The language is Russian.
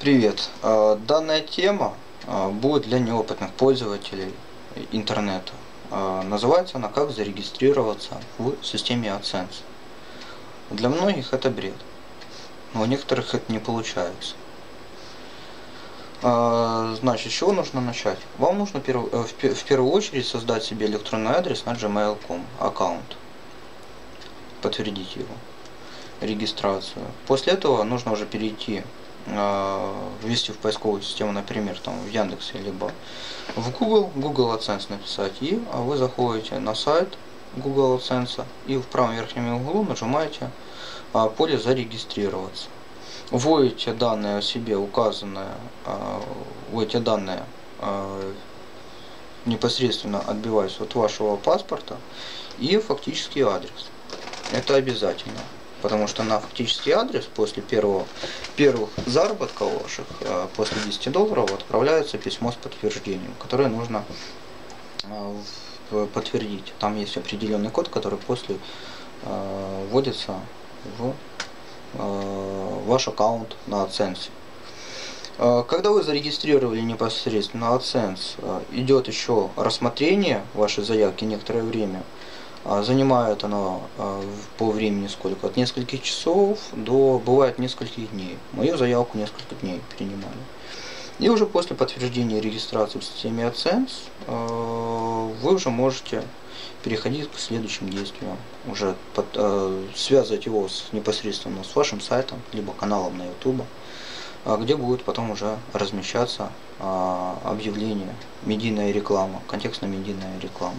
Привет! А, Данная тема а, будет для неопытных пользователей интернета. А, называется она «Как зарегистрироваться в системе AdSense». Для многих это бред, но у некоторых это не получается. Значит, с чего нужно начать? Вам нужно э, в первую очередь создать себе электронный адрес на gmail.com аккаунт. Подтвердить его регистрацию. После этого нужно уже перейти Э, ввести в поисковую систему, например, там в Яндексе, либо в Google, Google AdSense написать, и а вы заходите на сайт Google AdSense и в правом верхнем углу нажимаете а, поле «Зарегистрироваться». Вводите данные о себе, указанные, а, вводите данные непосредственно отбиваясь от вашего паспорта и фактический адрес. Это обязательно потому что на фактический адрес после первого, первых заработков ваших, а, после 10 долларов, отправляется письмо с подтверждением, которое нужно а, подтвердить. Там есть определенный код, который после вводится в ваш аккаунт на AdSense. Когда вы зарегистрировали непосредственно AdSense, идет еще рассмотрение вашей заявки некоторое время. А, занимает она а, по времени сколько? От нескольких часов до, бывает, нескольких дней. Мою заявку несколько дней принимали. И уже после подтверждения регистрации в системе AdSense а, вы уже можете переходить к следующим действиям. Уже под, связывать его с, непосредственно с вашим сайтом, либо каналом на YouTube, где будет потом уже размещаться объявление, медийная реклама, контекстно-медийная реклама.